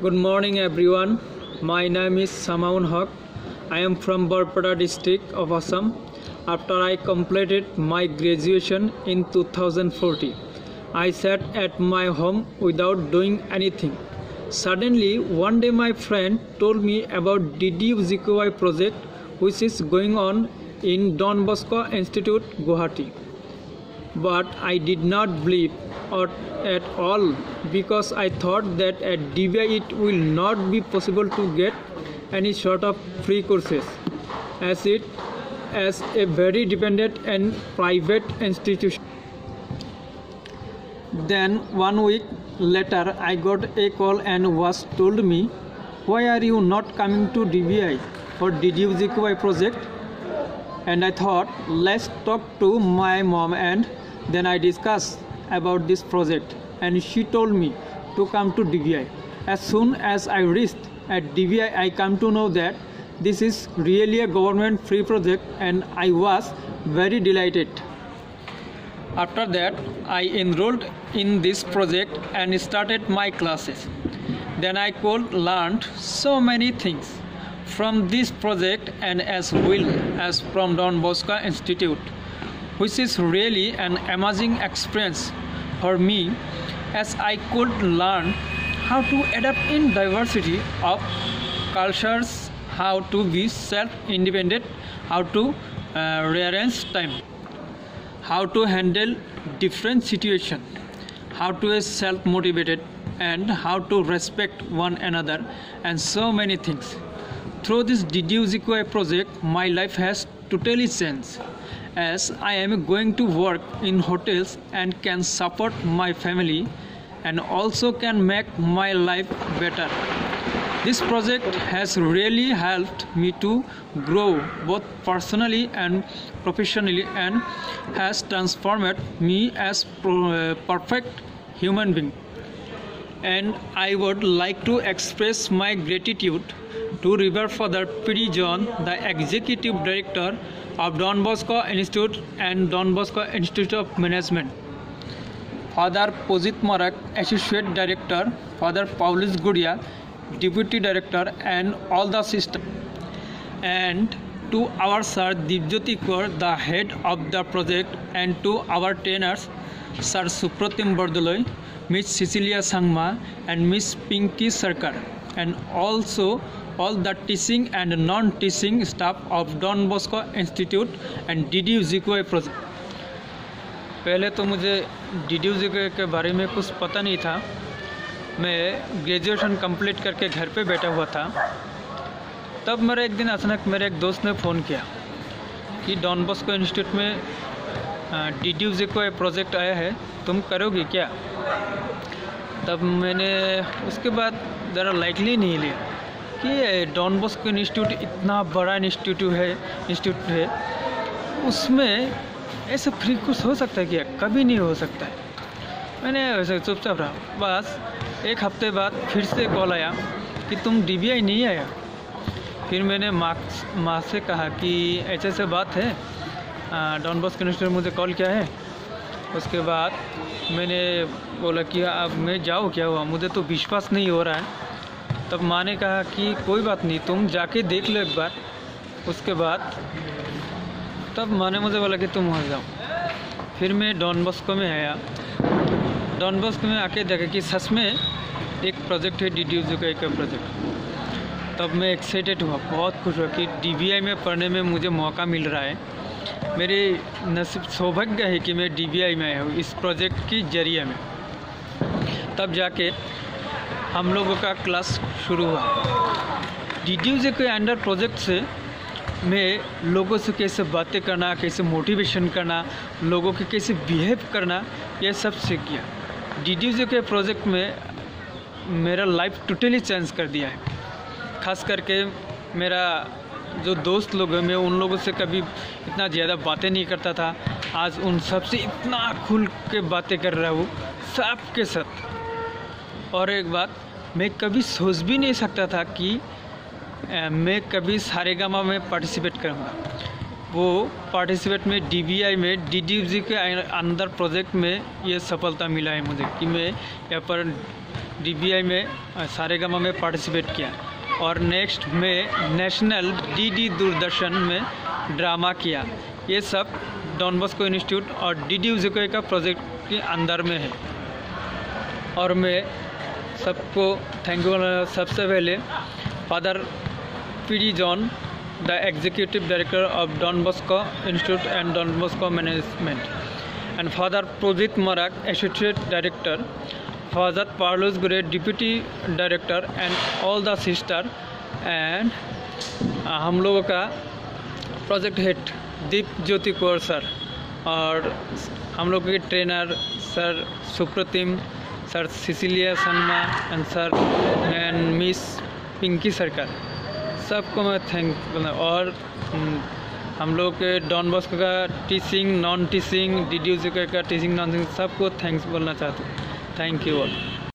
Good morning, everyone. My name is Samaun Haq. I am from Barpada district of Assam. After I completed my graduation in 2040, I sat at my home without doing anything. Suddenly, one day my friend told me about DDU project which is going on in Don Bosco Institute, Guwahati. But I did not believe or at all because I thought that at DBI it will not be possible to get any sort of free courses as it as a very dependent and private institution. Then one week later I got a call and was told me why are you not coming to DBI for DDUGQI project and I thought let's talk to my mom and then I discussed about this project and she told me to come to DVI. As soon as I reached at DVI, I come to know that this is really a government free project and I was very delighted. After that, I enrolled in this project and started my classes. Then I could learn so many things from this project and as well as from Don Bosco Institute which is really an amazing experience for me as I could learn how to adapt in diversity of cultures, how to be self-independent, how to uh, rearrange time, how to handle different situation, how to be self-motivated and how to respect one another and so many things. Through this DDUZQI project, my life has totally changed as I am going to work in hotels and can support my family and also can make my life better. This project has really helped me to grow both personally and professionally and has transformed me as a uh, perfect human being. And I would like to express my gratitude to River Father P.D. John, the Executive Director of Don Bosco Institute and Don Bosco Institute of Management. Father Pojit Marak, Associate Director, Father Paulus Gudia, Deputy Director, and all the system. And to our Sir Dibjoti Kaur, the head of the project, and to our trainers, Sir Supratim Bardoloy, Miss Cecilia Sangma, and Miss Pinky Sarkar, and also all the teaching and non-teaching staff of Don Bosco Institute and DDU ZQI project. पहले तो मुझे D D जी के बारे में कुछ पता नहीं था। मैं ग्रेजुएशन कंप्लीट करके घर पे बैठा हुआ था। तब मेरा एक दिन अचानक मेरे एक दोस्त ने फ़ोन किया कि डॉन बॉस्को इंस्टीट्यूट में डी डी जी को प्रोजेक्ट आया है। तुम करोगे क्या? तब मैंने उसके बाद ज़रा लाइटली नहीं लिया। कि डॉन बॉस्को इंस्टीट्यूट इतना बड़ा इंस्टीट्यूट है इंस्टीट्यूट है, उसमें ऐसे फ्री कुछ हो सकता है क्या? कभी नहीं हो सकता है। मैंने वैसे चुपचाप रहा, बस एक हफ़्ते बाद फिर से कॉल आया कि तुम डी नहीं आया। फिर मैंने माँ माँ से कहा कि ऐसे ऐसे बात है। डॉन बॉस्को इंस्टीट्यूट मुझे कॉल किया है। उसके बाद मैंने बोला कि अब मैं जाऊँ क्या हुआ? मुझे तो विश्वास नहीं हो रहा है। तब माँ ने कहा कि कोई बात नहीं, तुम जाके देख लो एक बार। उसके बाद तब माँ ने मुझे बोला कि तुम वहाँ जाओ। फिर मैं डॉन बॉस्को में आया। डॉन बॉस्को में आके देखा कि सच में एक प्रोजेक्ट है डी डी का एक प्रोजेक्ट। तब मैं एक्साइटेड हुआ, बहुत खुश हुआ कि डीबीआई में पढ़ने में मुझे मौका मिल रहा है। मेरे नसीब सौभाग्य है कि मैं डी में आया हूँ, इस प्रोजेक्ट की ज़रिए में। तब जाके हम लोगों का क्लास शुरू हुआ। डी डी के अंडर प्रोजेक्ट से मैं लोगों से कैसे बातें करना, कैसे मोटिवेशन करना, लोगों के कैसे बिहेव करना, ये सब सीख गया। डी डी के प्रोजेक्ट में मेरा लाइफ टोटली चेंज कर दिया है? खास करके मेरा जो दोस्त लोग हैं, मैं उन लोगों से कभी इतना ज़्यादा बातें नहीं करता था। आज उन सबसे इतना खुल के बातें कर रहा हूँ, सबके साथ। और एक बात, मैं कभी सोच भी नहीं सकता था कि मैं कभी सारे गामा में पार्टिसिपेट करूँगा। वो पार्टिसिपेट में डीबीआई में डी के अंदर प्रोजेक्ट में ये सफलता मिला है मुझे कि मैं यहाँ पर डी में सारे गमा में पार्टिसिपेट किया। और नेक्स्ट में नेशनल डीडी दूरदर्शन में ड्रामा किया। ये सब डॉन बॉस्को इंस्टीट्यूट और डी डी का प्रोजेक्ट के अंदर में है। और मैं सबको थैंक यू सबसे पहले। Father P D John the executive director of Don Bosco Institute and Don Bosco management and father Projit Marak associate director father Parlos Gure deputy director and all the sister and हम लोगों का project head Deep Jyoti Kaur sir और हम लोग के trainer sir Supratim sir Cecilia Sharma and sir and miss Pinky Sarkar. सबको मैं thank और हम्म, हम लोग के डॉन बॉस्को का teaching non teaching D D का टीचिंग नॉन टीचिंग सबको थैंक्स बोलना चाहते हूँ। Thank you all